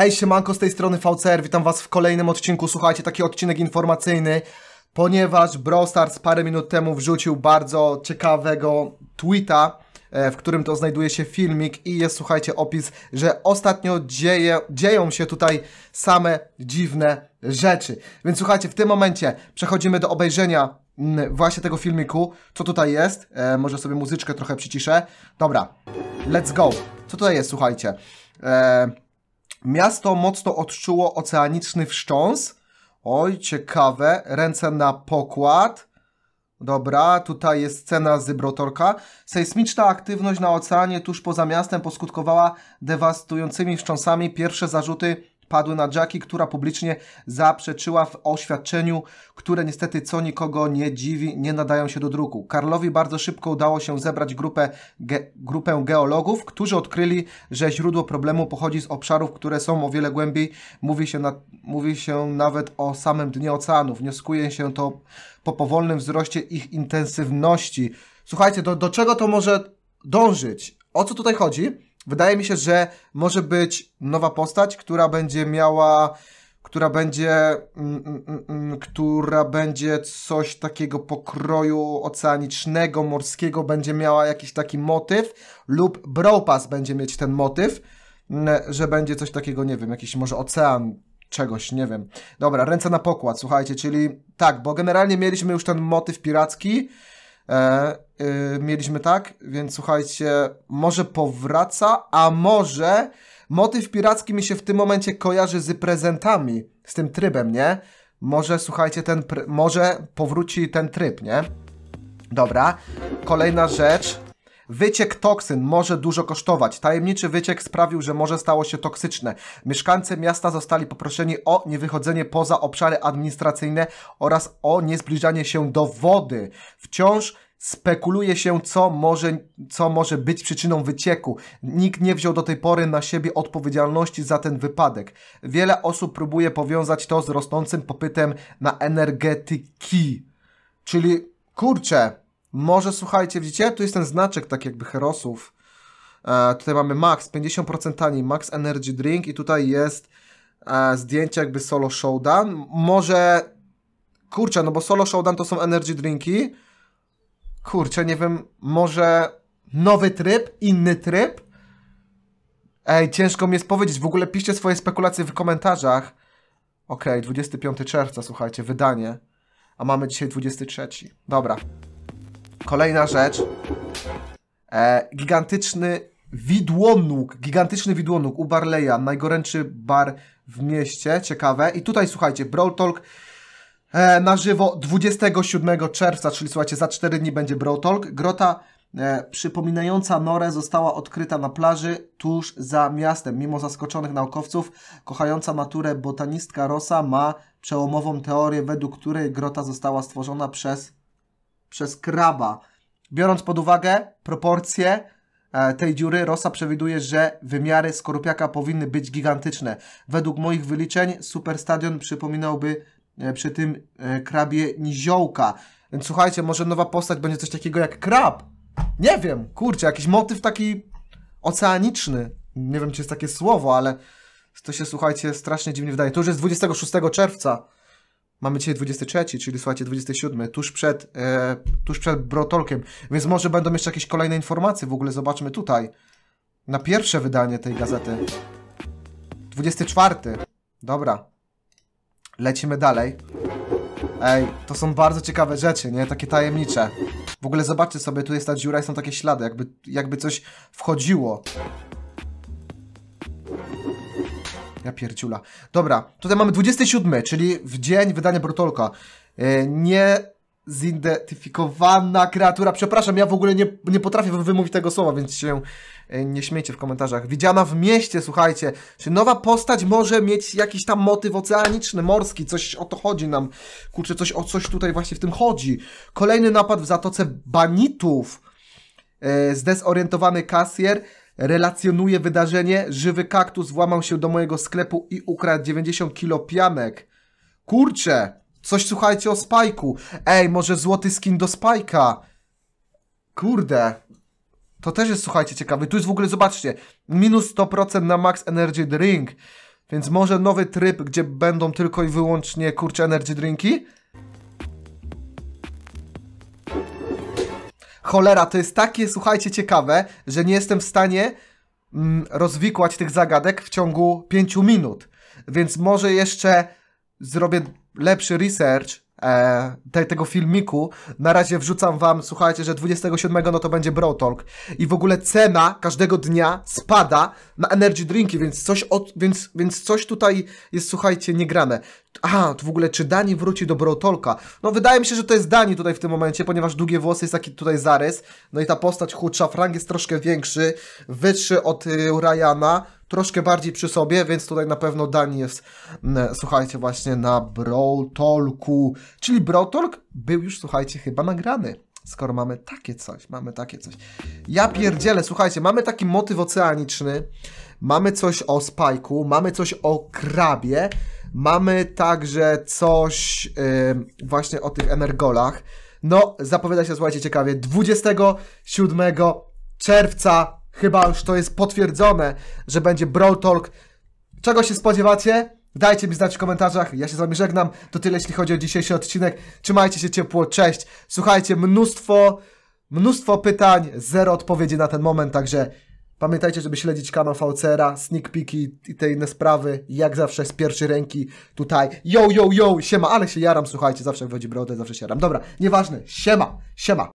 Hej, siemanko, z tej strony VCR, witam was w kolejnym odcinku. Słuchajcie, taki odcinek informacyjny, ponieważ Brawl Stars parę minut temu wrzucił bardzo ciekawego tweeta, e, w którym to znajduje się filmik i jest, słuchajcie, opis, że ostatnio dzieje, dzieją się tutaj same dziwne rzeczy. Więc słuchajcie, w tym momencie przechodzimy do obejrzenia mm, właśnie tego filmiku. Co tutaj jest? E, może sobie muzyczkę trochę przyciszę. Dobra, let's go. Co tutaj jest, słuchajcie? E, Miasto mocno odczuło oceaniczny wstrząs. Oj, ciekawe. Ręce na pokład. Dobra, tutaj jest scena z Brotorka. Sejsmiczna aktywność na oceanie tuż poza miastem poskutkowała dewastującymi wstrząsami. Pierwsze zarzuty padły na Jackie, która publicznie zaprzeczyła w oświadczeniu, które niestety co nikogo nie dziwi, nie nadają się do druku. Karlowi bardzo szybko udało się zebrać grupę, ge, grupę geologów, którzy odkryli, że źródło problemu pochodzi z obszarów, które są o wiele głębiej. Mówi się, na, mówi się nawet o samym dnie oceanu. Wnioskuje się to po powolnym wzroście ich intensywności. Słuchajcie, do, do czego to może dążyć? O co tutaj chodzi? Wydaje mi się, że może być nowa postać, która będzie miała, która będzie, mm, mm, mm, która będzie coś takiego pokroju oceanicznego, morskiego, będzie miała jakiś taki motyw, lub Brawl Pass będzie mieć ten motyw, że będzie coś takiego, nie wiem, jakiś może ocean, czegoś, nie wiem. Dobra, ręce na pokład, słuchajcie, czyli tak, bo generalnie mieliśmy już ten motyw piracki, e, y, mieliśmy tak, więc słuchajcie, może powraca, a może motyw piracki mi się w tym momencie kojarzy z prezentami, z tym trybem, nie? Może, słuchajcie, ten, może powróci ten tryb, nie? Dobra, kolejna rzecz. Wyciek toksyn może dużo kosztować. Tajemniczy wyciek sprawił, że morze stało się toksyczne. Mieszkańcy miasta zostali poproszeni o niewychodzenie poza obszary administracyjne oraz o niezbliżanie się do wody. Wciąż spekuluje się, co może, co może być przyczyną wycieku. Nikt nie wziął do tej pory na siebie odpowiedzialności za ten wypadek. Wiele osób próbuje powiązać to z rosnącym popytem na energetyki. Czyli, kurczę, może słuchajcie, widzicie? Tu jest ten znaczek tak jakby herosów. E, tutaj mamy max, 50% taniej, max energy drink i tutaj jest e, zdjęcie jakby solo showdown. Może, kurczę, no bo solo showdown to są energy drinki, kurczę, nie wiem, może nowy tryb, inny tryb? Ej, ciężko mi jest powiedzieć, w ogóle piszcie swoje spekulacje w komentarzach. Okej, okay, 25 czerwca, słuchajcie, wydanie. A mamy dzisiaj 23. Dobra. Kolejna rzecz. E, gigantyczny widłonóg, gigantyczny widłonóg u Barleya, najgorętszy bar w mieście, ciekawe. I tutaj, słuchajcie, Brawl Talk e, na żywo 27 czerwca, czyli słuchajcie, za 4 dni będzie Brawl Talk. Grota e, przypominająca Norę została odkryta na plaży tuż za miastem. Mimo zaskoczonych naukowców, kochająca naturę botanistka Rosa ma przełomową teorię, według której grota została stworzona przez, przez kraba. Biorąc pod uwagę proporcje e, tej dziury, Rosa przewiduje, że wymiary skorupiaka powinny być gigantyczne. Według moich wyliczeń Superstadion przypominałby E, przy tym e, krabie niziołka. Więc słuchajcie, może nowa postać będzie coś takiego jak krab. Nie wiem, kurczę, jakiś motyw taki oceaniczny. Nie wiem, czy jest takie słowo, ale to się, słuchajcie, strasznie dziwnie wydaje. To już jest 26 czerwca. Mamy dzisiaj 23, czyli słuchajcie, 27, tuż przed, e, tuż przed Brotolkiem. Więc może będą jeszcze jakieś kolejne informacje. W ogóle zobaczmy tutaj. Na pierwsze wydanie tej gazety. 24. Dobra. Lecimy dalej. Ej, to są bardzo ciekawe rzeczy, nie? Takie tajemnicze. W ogóle zobaczcie sobie, tu jest ta dziura i są takie ślady, jakby, jakby coś wchodziło. Ja pierdziula. Dobra, tutaj mamy 27, czyli w dzień wydania Brutolka. Yy, nie zidentyfikowana kreatura. Przepraszam, ja w ogóle nie, nie potrafię wymówić tego słowa, więc się e, nie śmiejcie w komentarzach. Widziana w mieście, słuchajcie. Czy nowa postać może mieć jakiś tam motyw oceaniczny, morski? Coś o to chodzi nam. Kurczę, coś o coś tutaj właśnie w tym chodzi. Kolejny napad w Zatoce Banitów. E, zdezorientowany kasjer relacjonuje wydarzenie. Żywy kaktus włamał się do mojego sklepu i ukradł 90 kilo pianek. Kurczę, Coś słuchajcie o Spajku. Ej, może złoty skin do Spajka. Kurde. To też jest, słuchajcie, ciekawe. Tu jest w ogóle, zobaczcie, minus 100% na Max Energy Drink. Więc może nowy tryb, gdzie będą tylko i wyłącznie kurcze energy drinki? Cholera, to jest takie, słuchajcie, ciekawe, że nie jestem w stanie mm, rozwikłać tych zagadek w ciągu 5 minut. Więc może jeszcze zrobię lepszy research e, te, tego filmiku. Na razie wrzucam wam, słuchajcie, że 27 no to będzie Bro Talk. I w ogóle cena każdego dnia spada na energy drinki, więc coś, od, więc, więc coś tutaj jest, słuchajcie, niegrane. Aha, to w ogóle czy Dani wróci do Talka? No wydaje mi się, że to jest Dani tutaj w tym momencie, ponieważ długie włosy jest taki tutaj zarys. No i ta postać chudsza, Frank jest troszkę większy, wyższy od y, Ryana, troszkę bardziej przy sobie, więc tutaj na pewno Dani jest, mm, słuchajcie, właśnie na Brawl Talku. Czyli Brawl Talk był już, słuchajcie, chyba nagrany. Skoro mamy takie coś, mamy takie coś. Ja pierdzielę, słuchajcie, mamy taki motyw oceaniczny, mamy coś o Spajku, mamy coś o krabie, mamy także coś yy, właśnie o tych energolach. No, zapowiada się, słuchajcie, ciekawie, 27 czerwca chyba już to jest potwierdzone, że będzie Brawl Talk. Czego się spodziewacie? Dajcie mi znać w komentarzach. Ja się z wami żegnam. To tyle, jeśli chodzi o dzisiejszy odcinek. Trzymajcie się ciepło. Cześć. Słuchajcie, mnóstwo, mnóstwo pytań, zero odpowiedzi na ten moment, także pamiętajcie, żeby śledzić kanał VCR-a, sneak peeki i te inne sprawy. Jak zawsze z pierwszej ręki tutaj. Yo, yo, yo, siema, ale się jaram, słuchajcie, zawsze jak wchodzi brodę, zawsze się jaram. Dobra, nieważne, siema, siema.